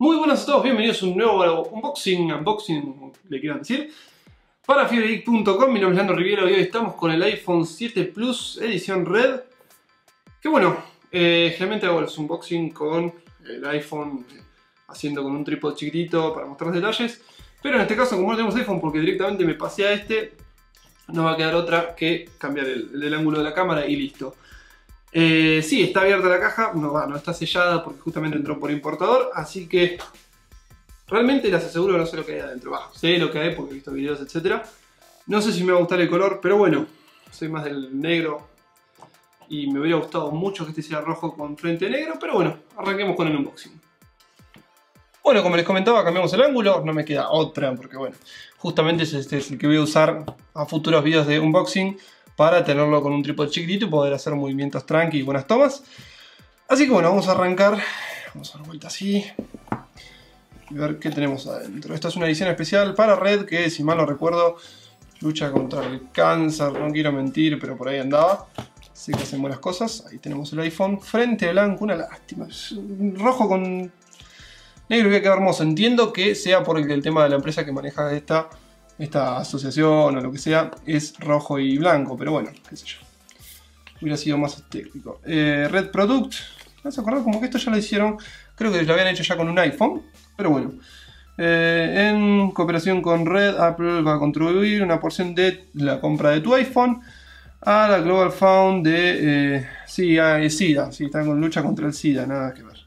Muy buenas a todos, bienvenidos a un nuevo unboxing, unboxing, le quieran decir, para FieberGeek.com. Mi nombre es Leandro Riviero y hoy estamos con el iPhone 7 Plus edición Red. Que bueno, eh, generalmente hago los unboxing con el iPhone eh, haciendo con un trípode chiquitito para mostrar detalles. Pero en este caso, como no tenemos iPhone porque directamente me pasé a este, no va a quedar otra que cambiar el, ángulo de la cámara y listo. Eh, sí, está abierta la caja, no, no está sellada porque justamente entró por importador, así que realmente les aseguro que no sé lo que hay adentro. sé lo que hay porque he visto videos, etc. No sé si me va a gustar el color, pero bueno, soy más del negro y me hubiera gustado mucho que este sea rojo con frente negro, pero bueno, arranquemos con el unboxing. Bueno, como les comentaba, cambiamos el ángulo, no me queda otra, porque bueno, justamente este es el que voy a usar a futuros videos de unboxing para tenerlo con un trípode chiquitito y poder hacer movimientos tranqui y buenas tomas. Así que bueno, vamos a arrancar, vamos a dar vuelta así, y ver qué tenemos adentro. Esta es una edición especial para Red que, si mal no recuerdo, lucha contra el cáncer, no quiero mentir, pero por ahí andaba. Así que hacen buenas cosas. Ahí tenemos el iPhone. Frente blanco, una lástima. Rojo con negro que queda hermoso. Entiendo que sea por el, tema de la empresa que maneja esta, esta asociación o lo que sea, es rojo y blanco, pero bueno, qué sé yo. Hubiera sido más estético. Eh, Red Product, ¿no se acordar? Como que esto ya lo hicieron, creo que lo habían hecho ya con un iPhone, pero bueno. Eh, en cooperación con Red, Apple va a contribuir una porción de la compra de tu iPhone a la Global Fund de eh, sí, SIDA. Sí, están con lucha contra el SIDA, nada que ver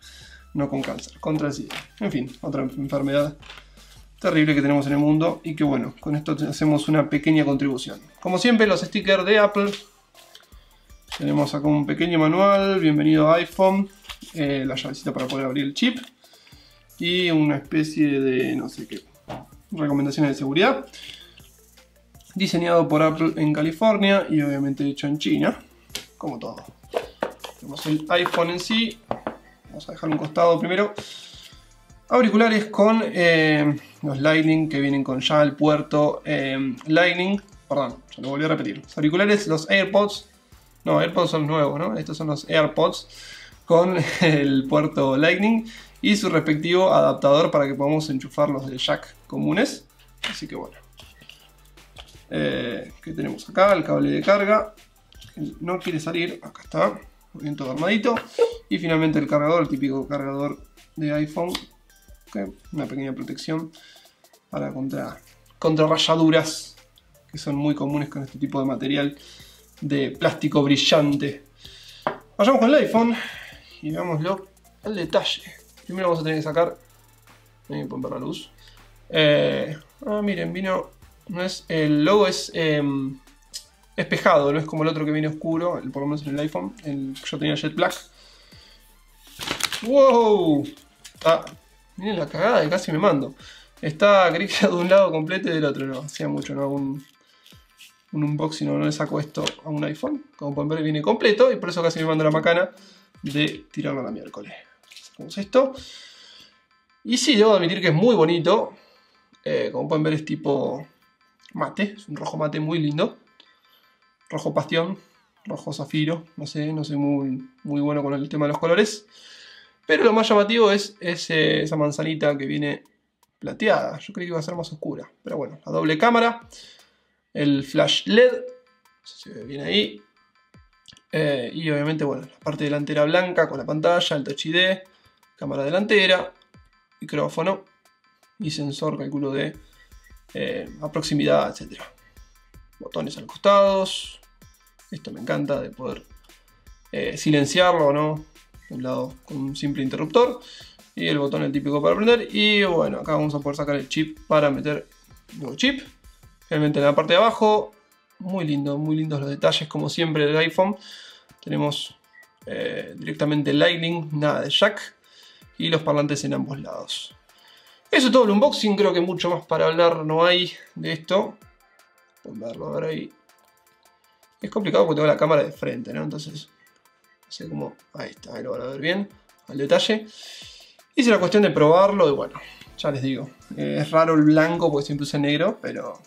no con cáncer, contra el SIDA. En fin, otra enfermedad terrible que tenemos en el mundo y que bueno, con esto hacemos una pequeña contribución. Como siempre, los stickers de Apple. Tenemos acá un pequeño manual, bienvenido a iPhone, eh, la llavecita para poder abrir el chip y una especie de, no sé qué, recomendaciones de seguridad. Diseñado por Apple en California y obviamente hecho en China, como todo. Tenemos el iPhone en sí, Vamos a dejar un costado primero. Auriculares con eh, los Lightning que vienen con ya el puerto eh, Lightning. Perdón, ya lo volví a repetir. Los auriculares, los AirPods. No, AirPods son nuevos, ¿no? Estos son los AirPods con el puerto Lightning y su respectivo adaptador para que podamos enchufarlos de jack comunes. Así que bueno. Eh, ¿Qué tenemos acá? El cable de carga. No quiere salir. Acá está bien todo armadito. Y finalmente el cargador, el típico cargador de iPhone. Una pequeña protección para contra, rayaduras que son muy comunes con este tipo de material de plástico brillante. Vayamos con el iPhone y veámoslo al detalle. Primero vamos a tener que sacar. Ahí pueden ver la luz. Eh, ah, miren, vino. No es, el logo es em, espejado, no es como el otro que viene oscuro, por lo menos en el iPhone. yo tenía Jet Black. ¡Wow! Miren la cagada que casi me mando. Está gris de un lado completo y del otro. No, hacía mucho, no un, un unboxing, no, no le saco esto a un iPhone. Como pueden ver, viene completo y por eso casi me mando la macana de tirarlo a la miércoles. Sacamos esto. Y sí, debo admitir que es muy bonito. Eh, como pueden ver, es tipo mate, es un rojo mate muy lindo rojo pastión, rojo zafiro, no sé, no soy muy, muy bueno con el tema de los colores. Pero lo más llamativo es esa manzanita que viene plateada. Yo creí que iba a ser más oscura. Pero bueno, la doble cámara. El flash LED. No sé si se ve bien ahí. Eh, y obviamente, bueno, la parte delantera blanca con la pantalla, el Touch ID, cámara delantera, micrófono y sensor, calculo de eh, a etc. Botones al costados, esto me encanta de poder eh, silenciarlo no. Un lado con un simple interruptor. Y el botón el típico para prender. Y bueno, acá vamos a poder sacar el chip para meter nuevo chip. Realmente en la parte de abajo, muy lindo, muy lindos los detalles como siempre del iPhone. Tenemos eh, directamente Lightning, nada de jack. Y los parlantes en ambos lados. Eso es todo el unboxing, creo que mucho más para hablar no hay de esto. Verlo ahora ahí es complicado porque tengo la cámara de frente, ¿no? Entonces, cómo... Ahí está, ahí lo van a ver bien, al detalle. Hice la cuestión de probarlo y bueno, ya les digo. Eh, es raro el blanco porque siempre usa negro, pero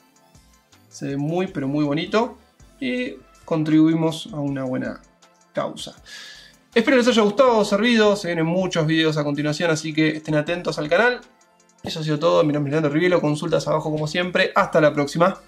se ve muy, pero muy bonito. Y contribuimos a una buena causa. Espero les haya gustado, servido, se vienen muchos videos a continuación, así que estén atentos al canal. Eso ha sido todo, mi nombre es Leandro Rivielo, consultas abajo como siempre, hasta la próxima.